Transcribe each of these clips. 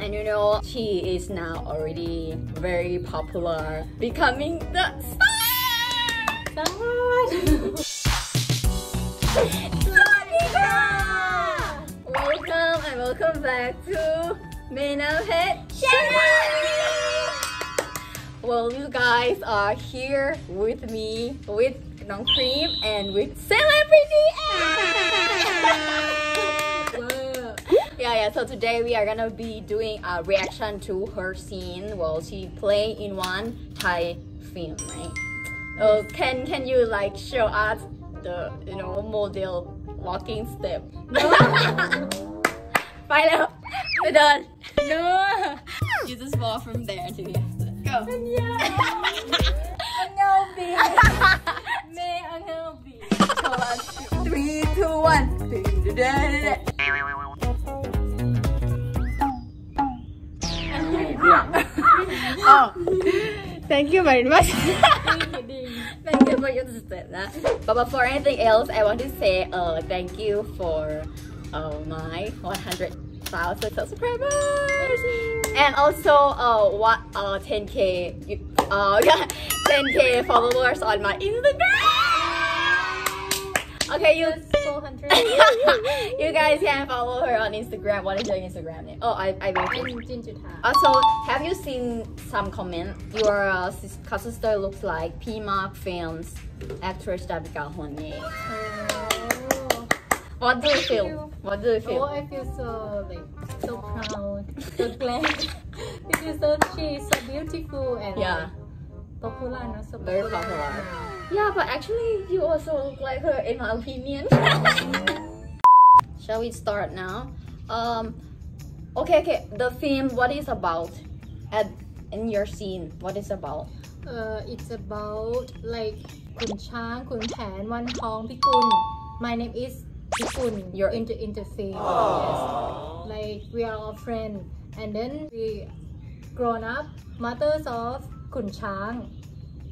and you know she is now already very popular becoming the star! Welcome and welcome back to main head Channel! Well, you guys are here with me with Nong Cream and with Celebrity yeah yeah so today we are gonna be doing a reaction to her scene well she play in one thai film right oh can can you like show us the you know model walking step no. Bye now. We're done. No. You just walk from there to here. Go. No. May I help you? Three, two, one. thank you very much. thank you for your step. But before anything else, I want to say uh thank you for uh, my 100,000 subscribers and also uh what uh 10k you, uh 10k followers on my Instagram. Okay, you. you guys can follow her on Instagram. What is your Instagram name? Oh, I I will. Also, have you seen some comment? Your uh, sis sister looks like Pee Mak fans actress Davika Hoorne. Oh. What do you feel? What do you feel? Oh, I feel so like so proud, so glad It is so, she is so beautiful and yeah. Like, popular so very popular. yeah but actually you also look like her in my opinion. Shall we start now? Um okay okay the theme what is about? At in your scene what is about? Uh it's about like kun chang kun Chan, wan hong pikun. My name is pikun you're into the interface yes. like we are all friends. And then we grown up mothers of kun chang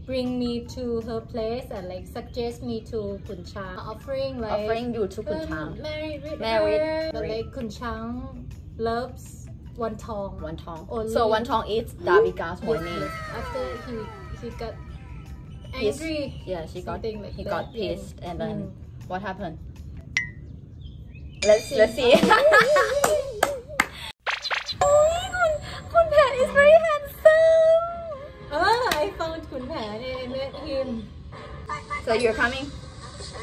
bring me to her place and like suggest me to Kunchang, offering like offering you to Kunchang, um, married married, but like Kunchang loves Wantong. Wantong. Only. So Wantong is Davika's boy name. After he he got angry. Yeah, she got like he got pissed, and then mm. what happened? Let's see. Let's see. So you're coming?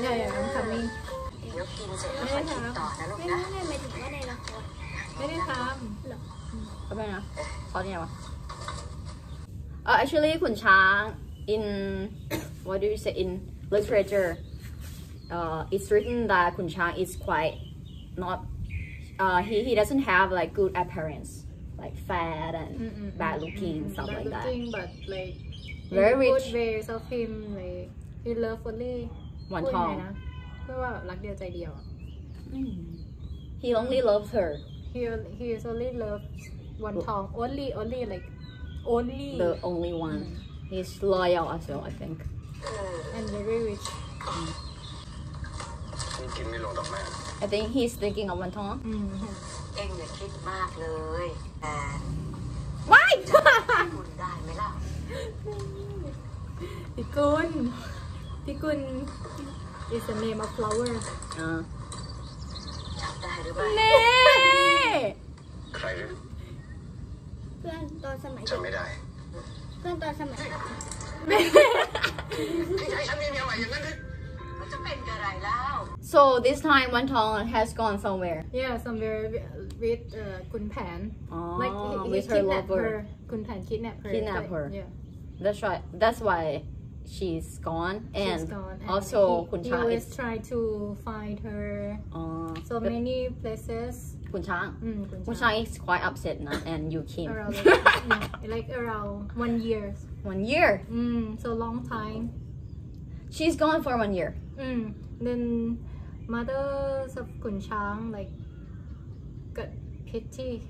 yeah yeah I'm coming เดี๋ยวกินเสร็จแล้วค่อยคิดต่อนะลูกนะ ไม่ได้ท Apa na? Sorry, apa? Uh, actually, Kun Chang in what do you say in literature, uh, it's written that Kun Chang is quite not. Uh, he he doesn't have like good appearance, like fat and Mm-mm. bad looking, stuff bad like that. looking, but like in Very the rich. good ways of him like he love only วันพูดทองยังไงนะเพื่อว่ารักเดียวใจเดียวอะ He only loves her, he he is only love วันทอง only only like only the only one. He's loyal as well, I think. and very rich นี่กินไม่ลงดอกแม่ I think he's thinking of Wan Tong. อืมเอ็งอย่าคิดมากเลยแต่ Why? คุณได้ไหมล่ะพิกุล พิกุล is the name of flower uh, จับได้หรือเปล่า nee. ใครหรือ เพื่อนตอนสมัย จำไม่ได้ เพื่อนตอนสมัย ที่จะให้ฉันมีเมียใหม่อย่างนั้นหรือ มันจะเป็นอะไรแล้ว So this time Wan Tong has gone somewhere. yeah somewhere with uh, คุณแผน Oh, like he, he with her kidnapped lover. her คุณแผน kidnap her Kidnap like, her. yeah That's right. That's why she's gone and, she's gone. and also he, Kun Chang always is try to find her uh, so many places Kun Chang mm, Kun, Chang. Kun Chang is quite upset now and you came around like, yeah, like around one year one year mm, so long time she's gone for one year mm. then mothers of Kun Chang like got pity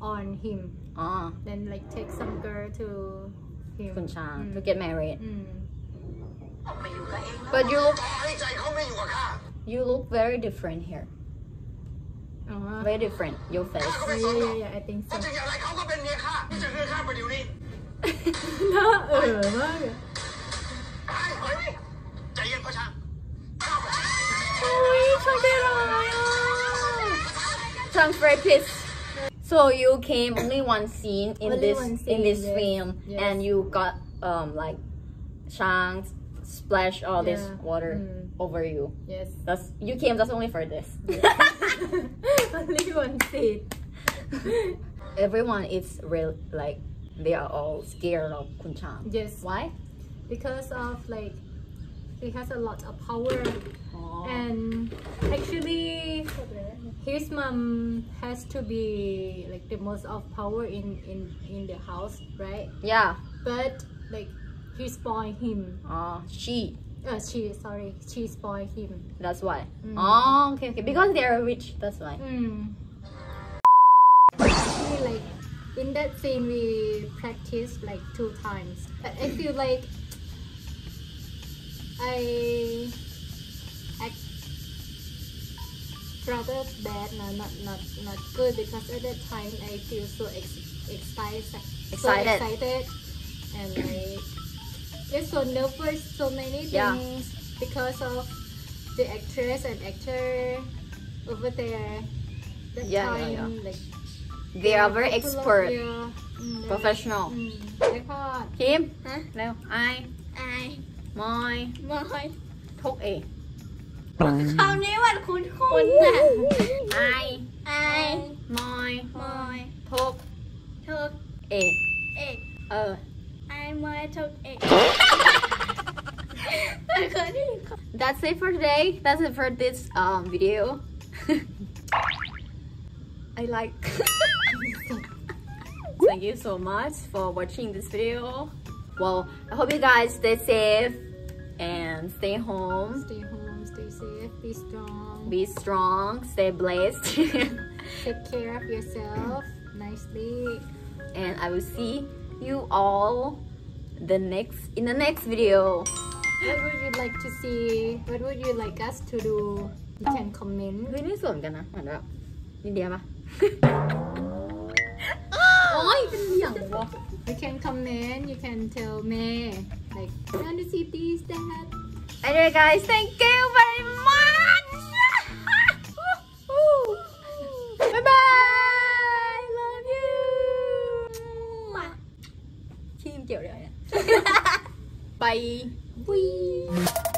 on him uh. then like take some girl to him Kun Chang Mm. to get married. อืม ออกไปอยู่กับเองแล้ว But you look ต่อให้ใจเขาไม่อยู่กับข้า you look very different here. อ๋อ very different your ข้า face ก็ไม่สนหรอก yeah yeah I think ว่า so จะอย่างไรเขาก็เป็นเมียข้าที่จะคืนข้าไปเดี๋ยวนี้ น่าเออมากเลย ไปเฮ้ยใจเย็นพ่อช้างข้าไป Chang very pissed. So you came only one scene in Only this one in this yes. film, Yes. and you got um like Chang splash all this water Mm. over you. yes That's you came just only for this. only one seat Everyone is real like they are all scared of Kun Chang. yes Why? because of like he has a lot of power and actually his mom has to be like the most of power in in in the house right Yeah. but like he spoil him Oh, she. uh, she sorry she spoil him That's why. Mm. Oh, okay, okay. Because they are rich. That's why. mm. Actually, like in that scene we practiced like two times but i feel like i act rather bad no not not not good because at that time i feel so ex- excited so Excited. excited and like just so nervous so many Yeah. things because of the actress and actor over there that Yeah, yeah, time yeah. like They are very popular, expert, yeah. Mm, yeah. professional. อืมเรคคอร์ด Kim, ฮะ no, I, อาย my, มอย Tok A. คำนี้มันคุ้นคุ้นๆน่ะ I, อาย my, มอย Tok ทุก A. เอก Uh, อายมอยทุกเอกไม่เคยได้ยินคำ that's it for today. That's it for this um video. I like. Thank you so much for watching this video. Well, I hope you guys stay safe and stay home. stay home stay safe be strong Be strong. Stay blessed. take care of yourself nicely and I will see you all the next in the next video. what would you like to see what would you like us to do you can comment เฮ้ยนี่สวนกันนะเหมือนแบบอินเดียปะ โอ้ยเป็นอย่างวะ You can comment, you can tell me, like, I want to see this, that. Anyway guys, thank you very much! Bye-bye! Love you! Kiểu đấy Bye! Bye!